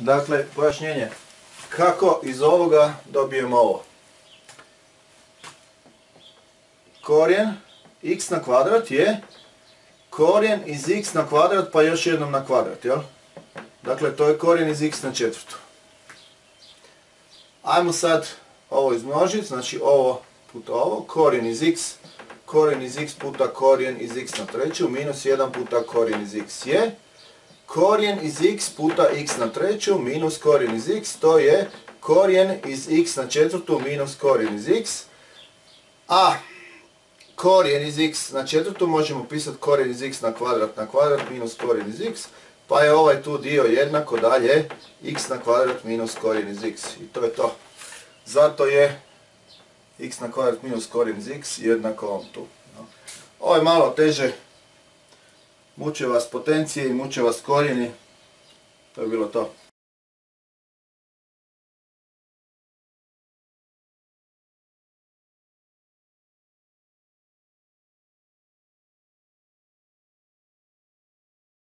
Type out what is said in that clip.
Dakle, pojašnjenje. Kako iz ovoga dobijemo ovo? Korijen x na kvadrat je korijen iz x na kvadrat pa još jednom na kvadrat, jel? Dakle, to je korijen iz x na četvrtu. Ajmo sad ovo izmnožiti, znači ovo puta ovo, korijen iz x, korijen iz x puta korijen iz x na treću, minus 1 puta korijen iz x je korijen iz x puta x na treću minus korijen iz x, to je korijen iz x na četvrtu minus korijen iz x, a korijen iz x na četvrtu možemo pisati korijen iz x na kvadrat na kvadrat minus korijen iz x, pa je ovaj tu dio jednako dalje x na kvadrat minus korijen iz x. I to je to. Zato je x na kvadrat minus korijen iz x jednako ovom tu. Ovo je malo teže. Muče vas potencije i muče vas korijeni. To je bilo to.